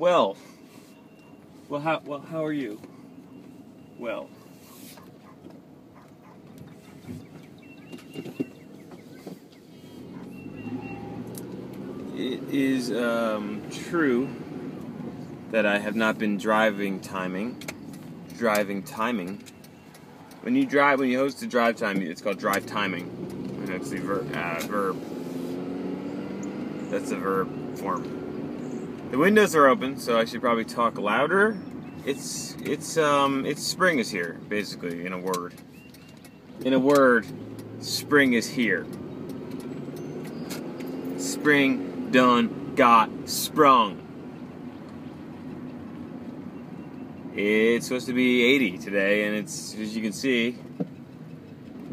Well, well, how well how are you? Well. It is um, true that I have not been driving timing. Driving timing. When you drive, when you host a drive time, it's called drive timing, and that's the ver- uh, verb. That's the verb form. The windows are open, so I should probably talk louder. It's it's um it's spring is here, basically, in a word. In a word, spring is here. Spring done got sprung. It's supposed to be 80 today, and it's as you can see,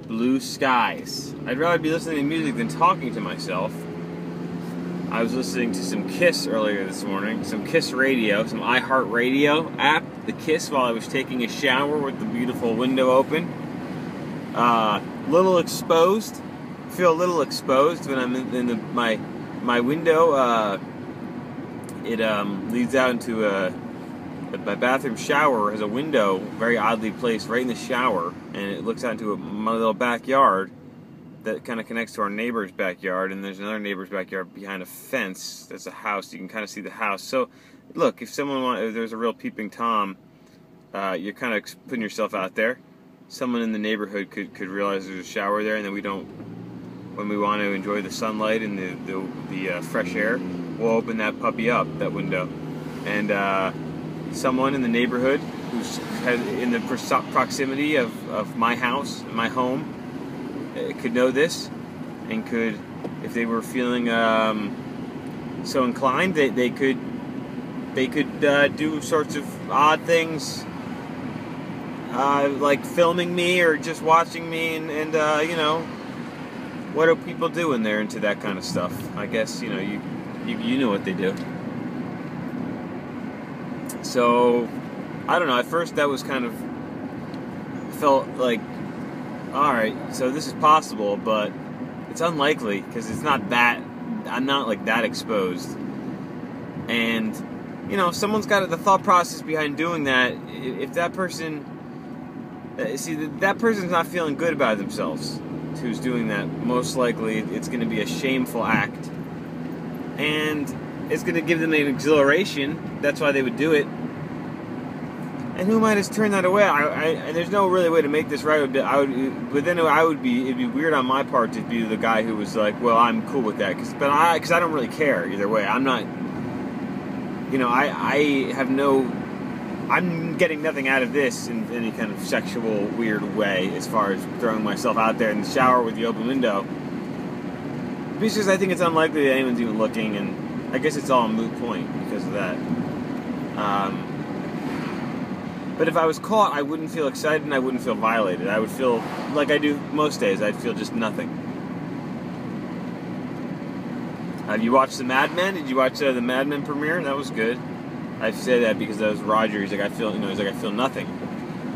blue skies. I'd rather be listening to music than talking to myself. I was listening to some Kiss earlier this morning, some Kiss radio, some iHeartRadio app, the Kiss, while I was taking a shower with the beautiful window open. Uh, little exposed, feel a little exposed when I'm in, in the, my my window. Uh, it um, leads out into a, my bathroom shower has a window, very oddly placed, right in the shower, and it looks out into a, my little backyard that kind of connects to our neighbor's backyard, and there's another neighbor's backyard behind a fence. That's a house. You can kind of see the house. So, look, if someone want, if there's a real peeping tom, uh, you're kind of putting yourself out there. Someone in the neighborhood could, could realize there's a shower there, and then we don't. When we want to enjoy the sunlight and the the, the uh, fresh air, we'll open that puppy up, that window, and uh, someone in the neighborhood who's in the proximity of, of my house, my home, could know this and could, if they were feeling um, so inclined, they, they could they could uh, do sorts of odd things, uh, like filming me or just watching me, and, and uh, you know, what do people do when they're into that kind of stuff? I guess you know you you, you know what they do. So I don't know. At first, that was kind of felt like all right, so this is possible, but it's unlikely because it's not that. I'm not like that exposed, and you know, someone's got the thought process behind doing that. If that person, uh, see, that person's not feeling good about themselves, who's doing that. Most likely, it's going to be a shameful act, and it's going to give them an exhilaration. That's why they would do it and who might have turned that away? I, I, there's no really way to make this right. I would, but then I would be. It'd be weird on my part to be the guy who was like, "Well, I'm cool with that," Cause, but I, because I don't really care either way. I'm not. You know, I, I have no. I'm getting nothing out of this in any kind of sexual weird way, as far as throwing myself out there in the shower with the open window. Because I think it's unlikely that anyone's even looking, and I guess it's all a moot point because of that. Um, but if I was caught, I wouldn't feel excited and I wouldn't feel violated. I would feel like I do most days. I'd feel just nothing. Have you watched the Mad Men? Did you watch uh, the Mad Men premiere? That was good. I say that because that was Roger. He's like, I feel, you know, he's like, I feel nothing.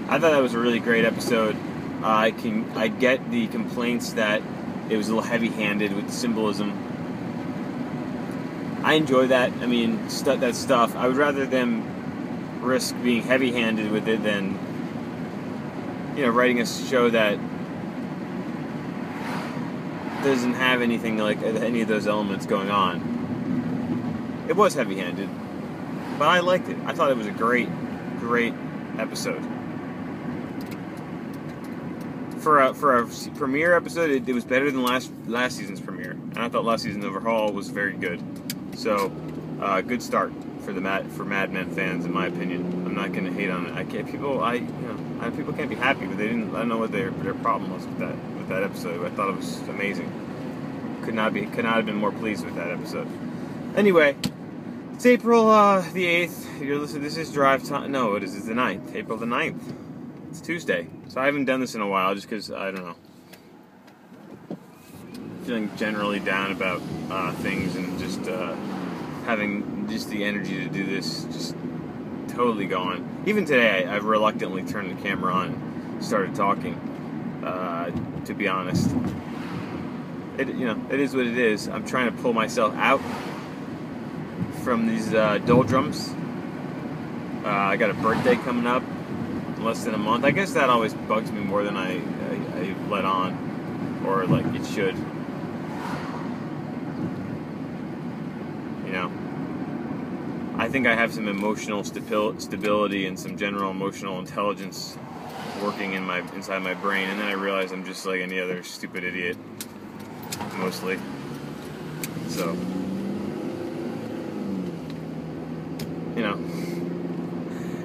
I thought that was a really great episode. Uh, I can, I get the complaints that it was a little heavy-handed with symbolism. I enjoy that. I mean, st- that stuff. I would rather them risk being heavy-handed with it than you know writing a show that doesn't have anything like any of those elements going on. It was heavy-handed, but I liked it. I thought it was a great, great episode. For a for a premiere episode, it, it was better than last last season's premiere, and I thought last season's overhaul was very good. So, uh, good start for the Mad for Mad Men fans, in my opinion. I'm not to hate on it. I can't. People, I you know, I, people can't be happy, but they didn't. I don't know what their their problem was with that with that episode. I thought it was amazing. Could not be could not have been more pleased with that episode. Anyway, it's April uh, the eighth. You're listening. This is Drive Time. No, it is. It's the 9th. April the 9th. It's Tuesday. So I haven't done this in a while, just because I don't know. Feeling generally down about uh, things and just. Uh, having just the energy to do this just totally gone. Even today, I, have reluctantly turned the camera on, and started talking. Uh, to be honest, it you know it is what it is. I'm trying to pull myself out, from these uh, doldrums. Uh, I got a birthday coming up in less than a month. I guess that always bugs me more than I, I, I let on, or like it should. You know, I think I have some emotional stability and some general emotional intelligence working in my inside my brain, and then I realize I'm just like any other stupid idiot, mostly. So, you know,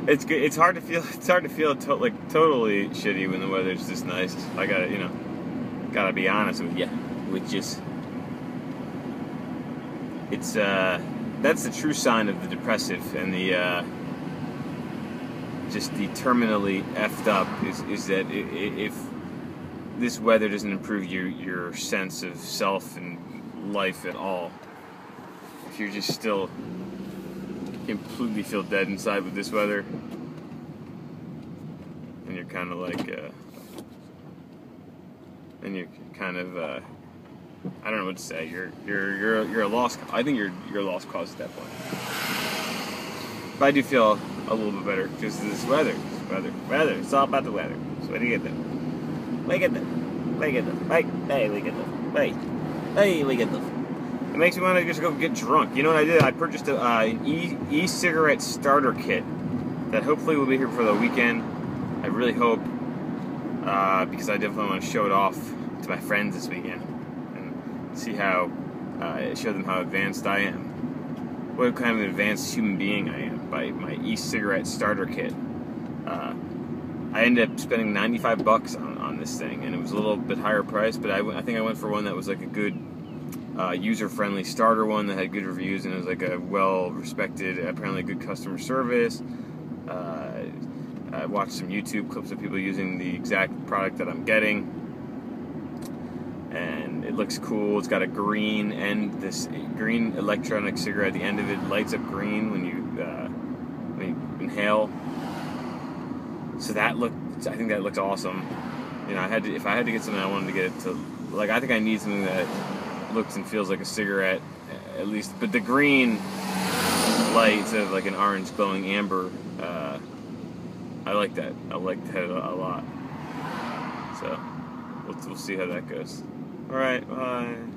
it's good. It's hard to feel. It's hard to feel to, like totally shitty when the weather's just nice. I gotta, you know, gotta be honest with you, which is, it's uh, that's the true sign of the depressive and the. Uh, just the terminally effed up is, is that if this weather doesn't improve your your sense of self and life at all, if you're just still completely feel dead inside with this weather, and you're kind of like, uh, and you're kind of, uh, I don't know what to say. You're you're you're you're a lost. I think you're you're a lost cause at that point. But I do feel a little bit better because of this weather. This weather, weather. It's all about the weather. So you get them? Look at them. Look at them. Right. Hey, look at them. Hey. Hey, look at them. It makes me want to just go get drunk. You know what I did? I purchased a, uh, an e- e-cigarette starter kit that hopefully will be here for the weekend. I really hope uh, because I definitely want to show it off to my friends this weekend see how uh, show them how advanced I am. What kind of advanced human being I am by my e-cigarette starter kit. Uh, I ended up spending 95 bucks on, on this thing, and it was a little bit higher price, but I, I think I went for one that was like a good uh, user-friendly starter one that had good reviews and it was like a well-respected, apparently good customer service. Uh, I watched some YouTube clips of people using the exact product that I'm getting, it looks cool. It's got a green and this green electronic cigarette at the end of it lights up green when you uh, when you inhale. So that looked, I think that looked awesome. You know, I had to, if I had to get something, I wanted to get it to, like, I think I need something that looks and feels like a cigarette, at least. But the green light instead of like an orange glowing amber, uh, I like that. I like that a lot. So we'll, we'll see how that goes. All right, bye.